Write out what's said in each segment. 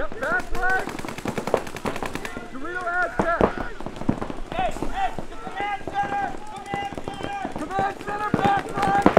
Yep, center! Back right!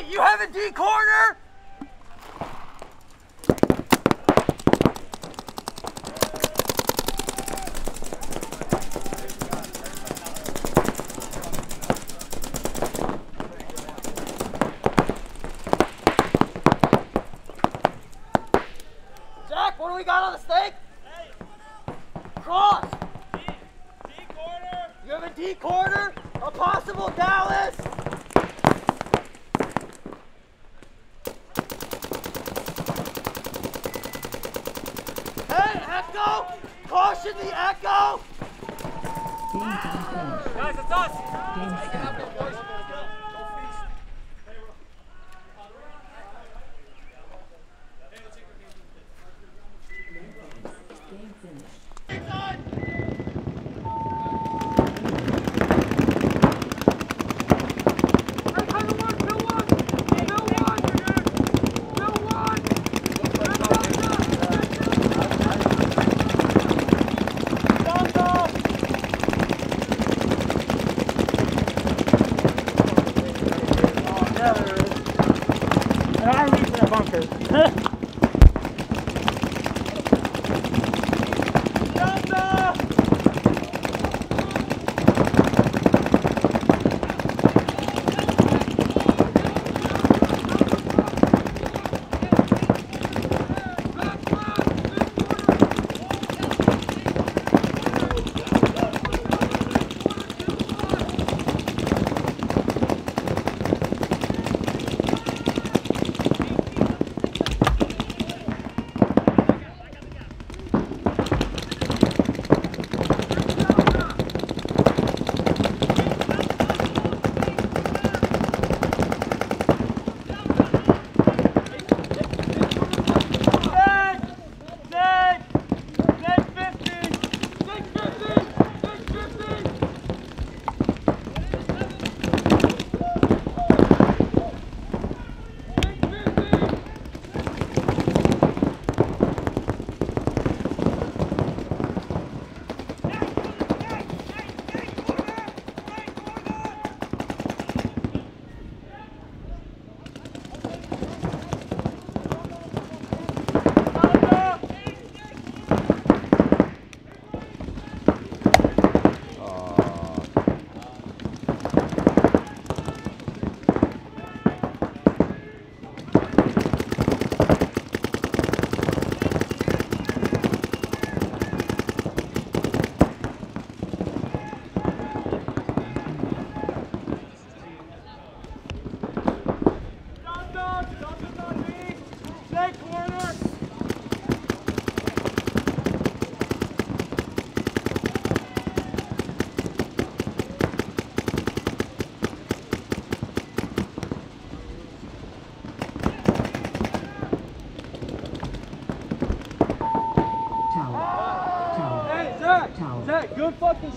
You have a D corner?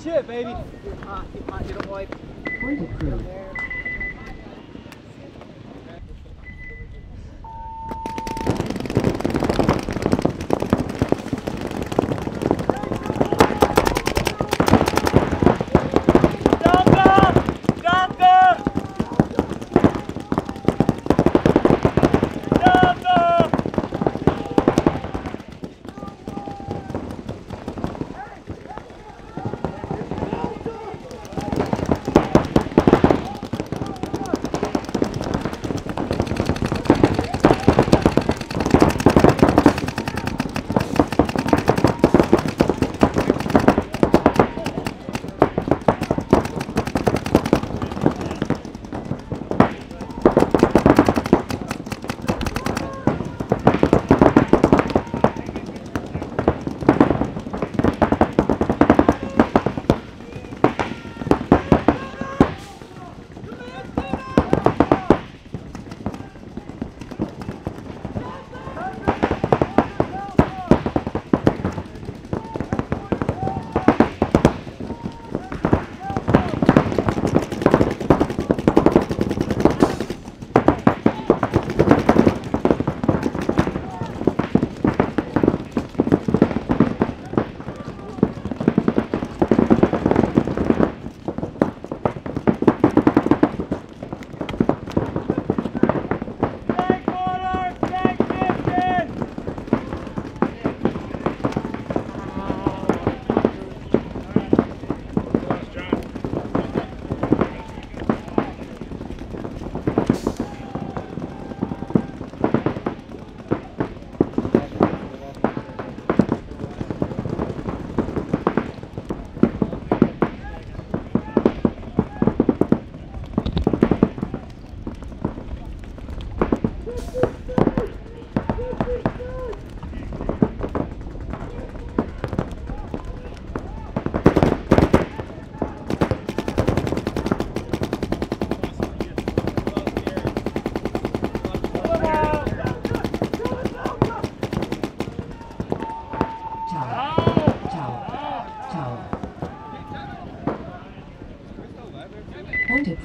Shit, baby.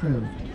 Approved.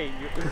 hate you.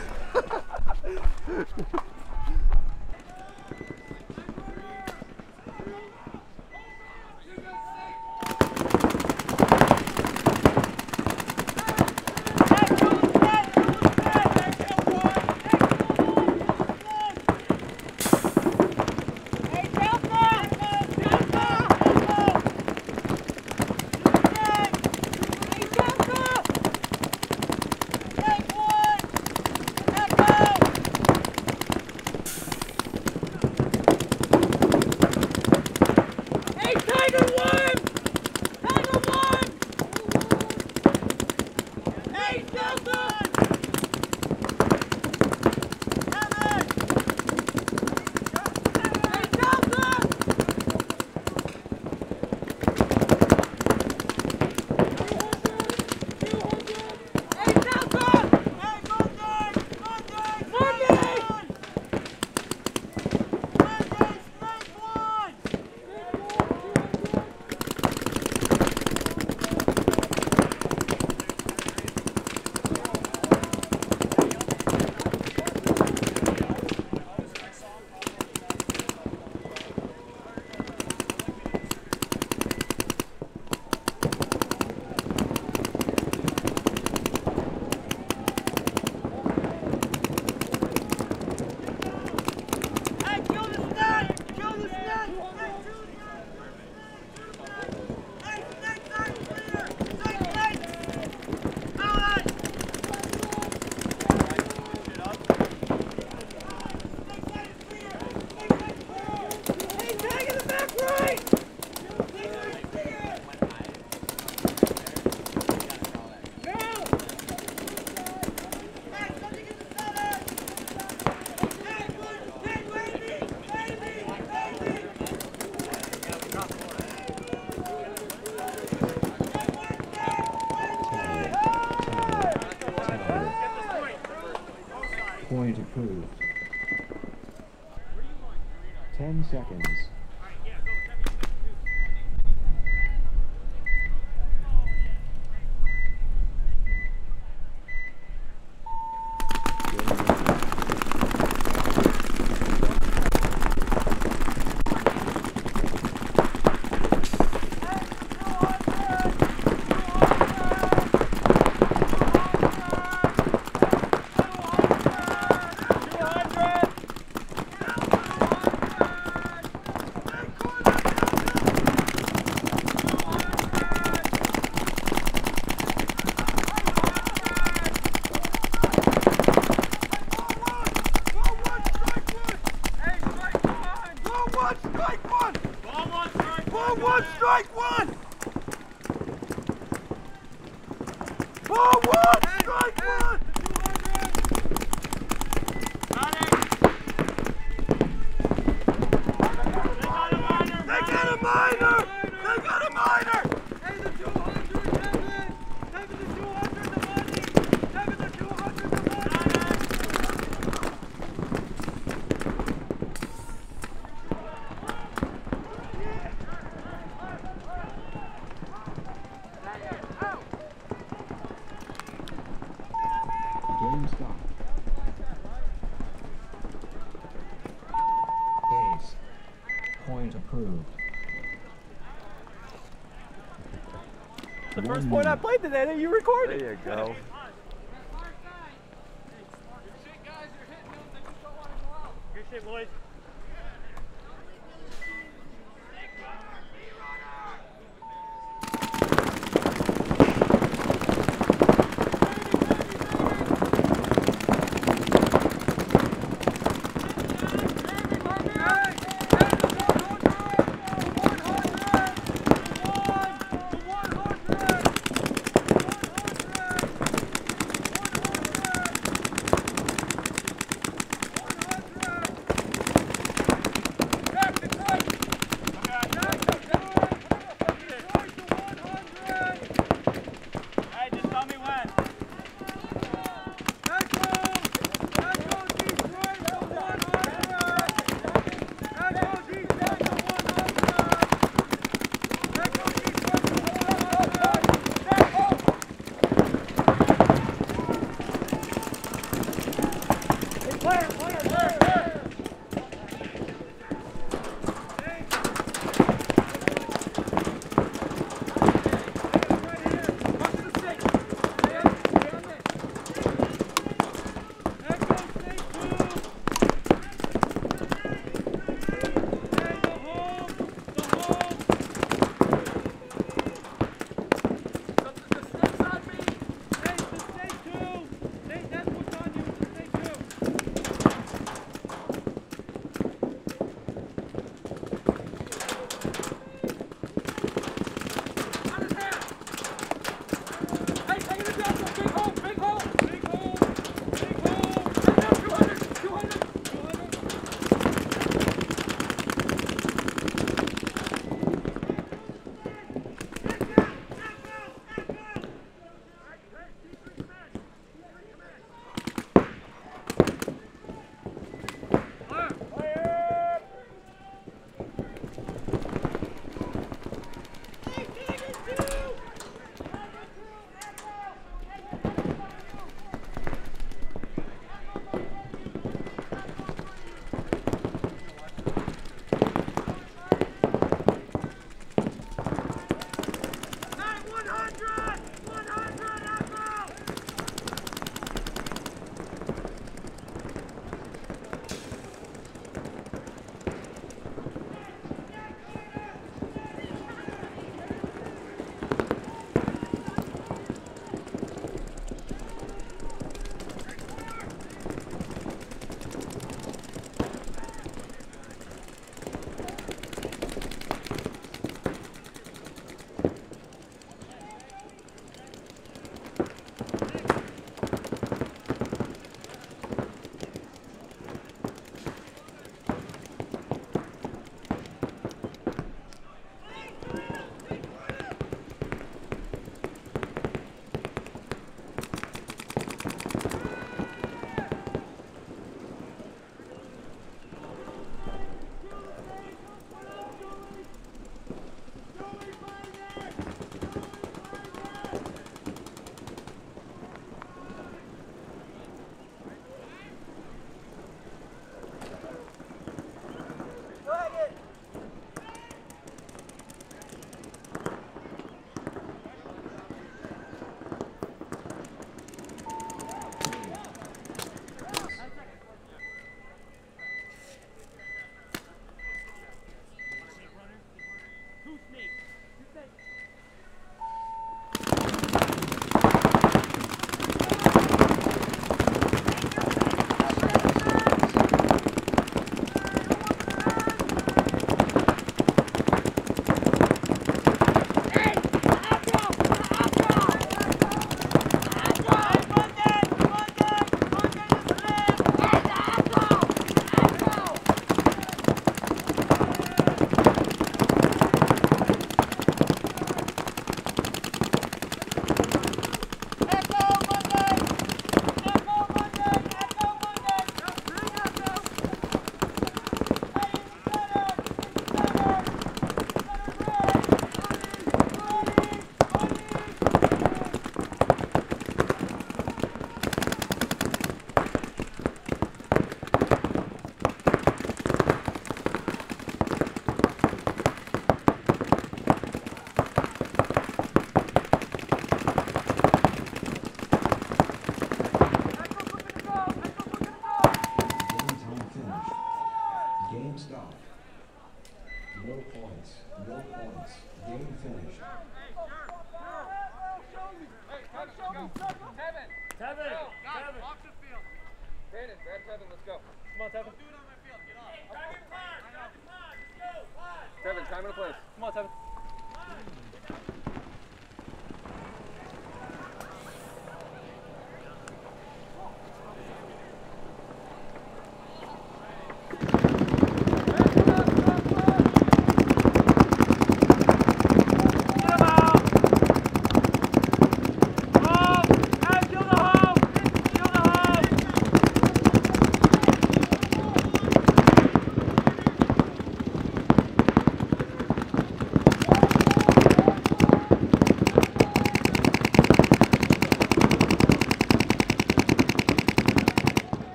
first point I played today that you recorded. There you go.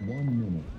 One minute.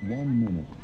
One minute.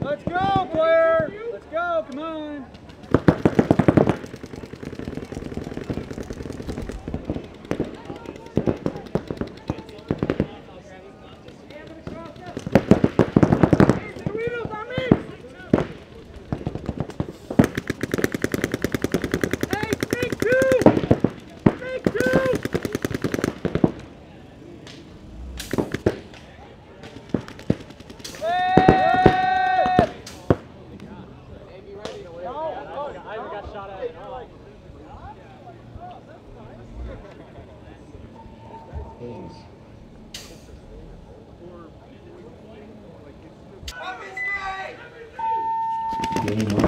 Let's go, Blair! Let's go, come on! Hayes. Game on.